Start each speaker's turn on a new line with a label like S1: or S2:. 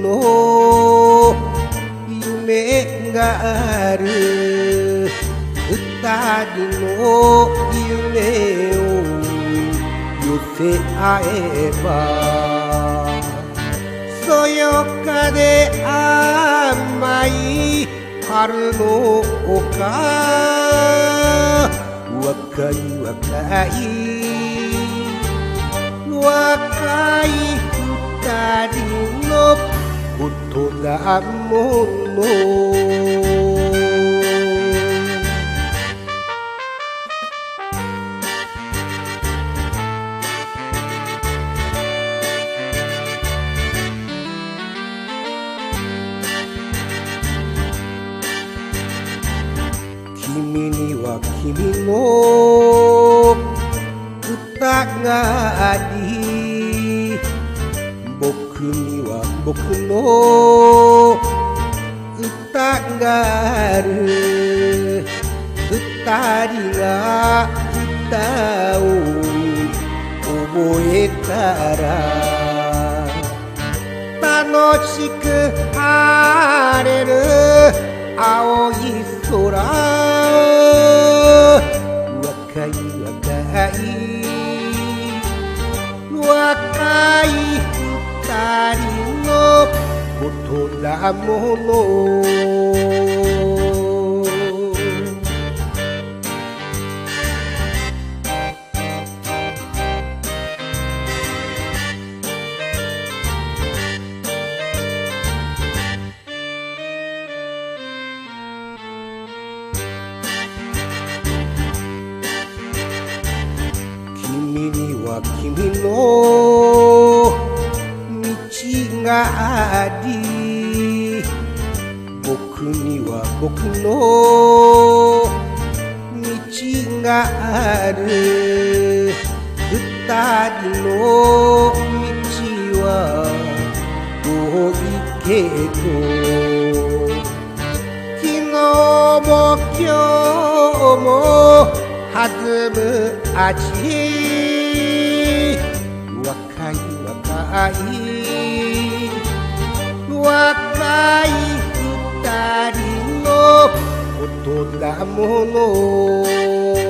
S1: の夢がある。二人の夢を寄せ合えばそよかで甘い春の丘。若い若い。ことだもの。君僕の歌がある。二人が歌を覚えたら楽しく晴れる。青い空若い若い若いことだもの君には君の道があり僕には僕の道がある。二人の道は遠いけど昨日も今日も弾む味。若い若い。toda mono.